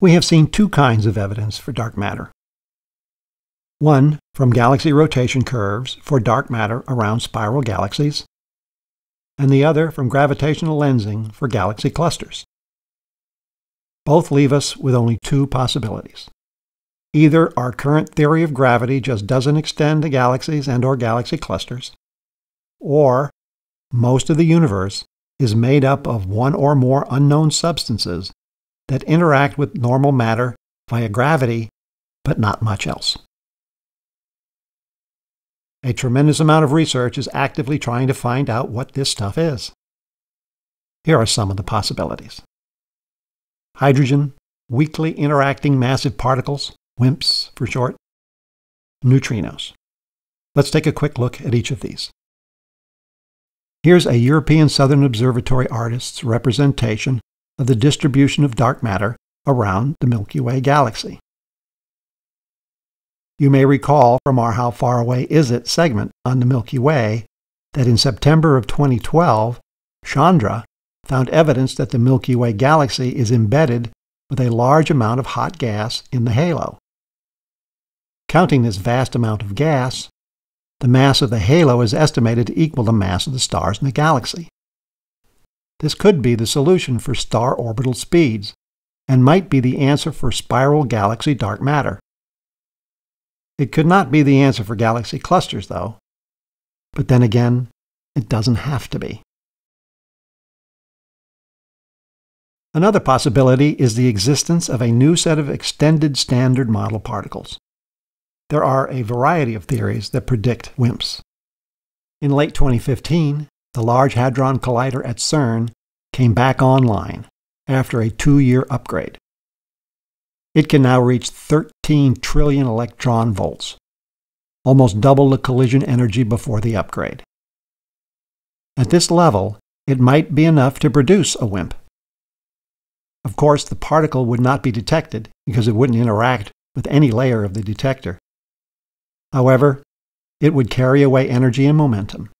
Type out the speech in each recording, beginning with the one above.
we have seen two kinds of evidence for dark matter. One from galaxy rotation curves for dark matter around spiral galaxies, and the other from gravitational lensing for galaxy clusters. Both leave us with only two possibilities. Either our current theory of gravity just doesn't extend to galaxies and or galaxy clusters, or most of the universe is made up of one or more unknown substances that interact with normal matter via gravity, but not much else. A tremendous amount of research is actively trying to find out what this stuff is. Here are some of the possibilities. Hydrogen, weakly interacting massive particles, WIMPs for short, neutrinos. Let's take a quick look at each of these. Here's a European Southern Observatory artist's representation of the distribution of dark matter around the Milky Way galaxy. You may recall from our How Far Away Is It segment on the Milky Way that in September of 2012, Chandra found evidence that the Milky Way galaxy is embedded with a large amount of hot gas in the halo. Counting this vast amount of gas, the mass of the halo is estimated to equal the mass of the stars in the galaxy. This could be the solution for star orbital speeds, and might be the answer for spiral galaxy dark matter. It could not be the answer for galaxy clusters, though. But then again, it doesn't have to be. Another possibility is the existence of a new set of extended standard model particles. There are a variety of theories that predict WIMPs. In late 2015, the Large Hadron Collider at CERN came back online after a two year upgrade. It can now reach 13 trillion electron volts, almost double the collision energy before the upgrade. At this level, it might be enough to produce a WIMP. Of course, the particle would not be detected because it wouldn't interact with any layer of the detector. However, it would carry away energy and momentum,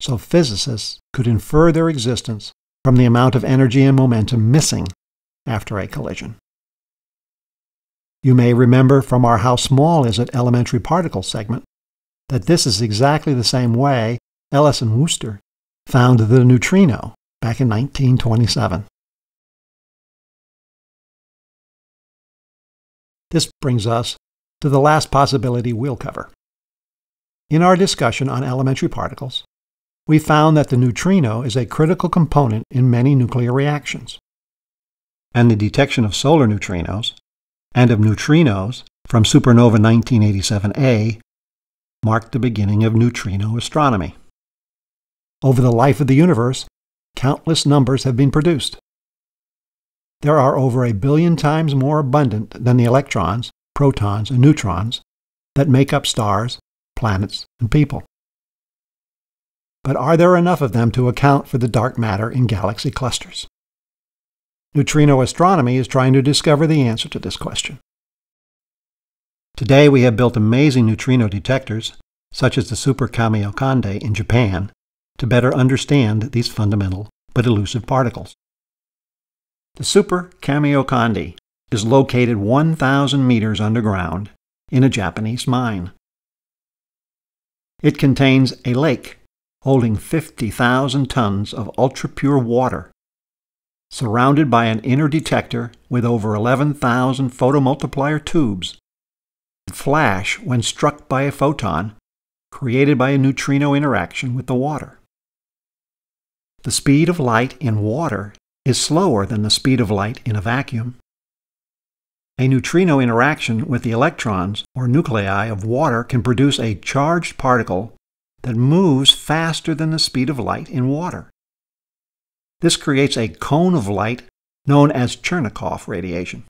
so physicists could infer their existence from the amount of energy and momentum missing after a collision. You may remember from our How Small Is It elementary particle segment that this is exactly the same way Ellis and Wooster found the neutrino back in 1927. This brings us to the last possibility we'll cover. In our discussion on elementary particles, we found that the neutrino is a critical component in many nuclear reactions. And the detection of solar neutrinos and of neutrinos from supernova 1987A marked the beginning of neutrino astronomy. Over the life of the universe, countless numbers have been produced. There are over a billion times more abundant than the electrons, protons, and neutrons that make up stars, planets, and people. But are there enough of them to account for the dark matter in galaxy clusters? Neutrino astronomy is trying to discover the answer to this question. Today we have built amazing neutrino detectors, such as the Super Kamiokande in Japan, to better understand these fundamental but elusive particles. The Super Kamiokande is located 1,000 meters underground in a Japanese mine. It contains a lake holding 50,000 tons of ultra-pure water surrounded by an inner detector with over 11,000 photomultiplier tubes, flash when struck by a photon created by a neutrino interaction with the water. The speed of light in water is slower than the speed of light in a vacuum. A neutrino interaction with the electrons or nuclei of water can produce a charged particle that moves faster than the speed of light in water. This creates a cone of light known as Cherenkov radiation.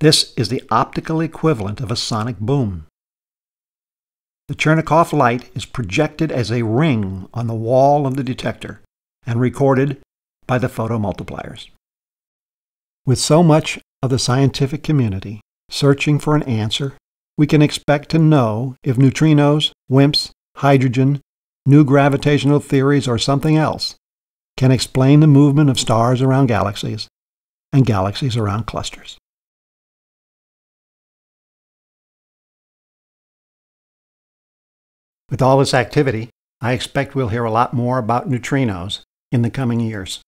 This is the optical equivalent of a sonic boom. The Cherenkov light is projected as a ring on the wall of the detector and recorded by the photomultipliers. With so much of the scientific community searching for an answer, we can expect to know if neutrinos, WIMPs, hydrogen, new gravitational theories, or something else can explain the movement of stars around galaxies and galaxies around clusters. With all this activity, I expect we'll hear a lot more about neutrinos in the coming years.